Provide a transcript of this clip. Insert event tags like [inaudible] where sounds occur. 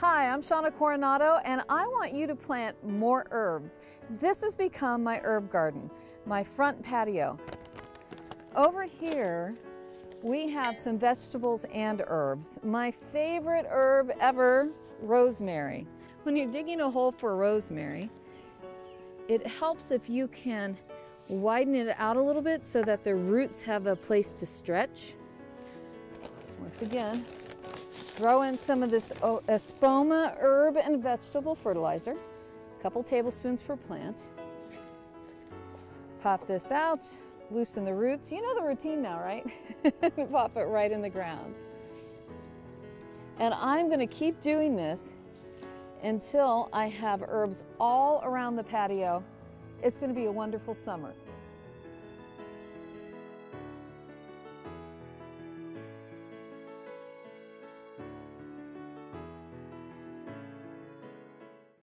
Hi, I'm Shawna Coronado and I want you to plant more herbs. This has become my herb garden, my front patio. Over here, we have some vegetables and herbs. My favorite herb ever, rosemary. When you're digging a hole for rosemary, it helps if you can widen it out a little bit so that the roots have a place to stretch. Once again, Throw in some of this oh, Espoma herb and vegetable fertilizer, a couple tablespoons per plant. Pop this out, loosen the roots. You know the routine now, right? [laughs] Pop it right in the ground. And I'm gonna keep doing this until I have herbs all around the patio. It's gonna be a wonderful summer.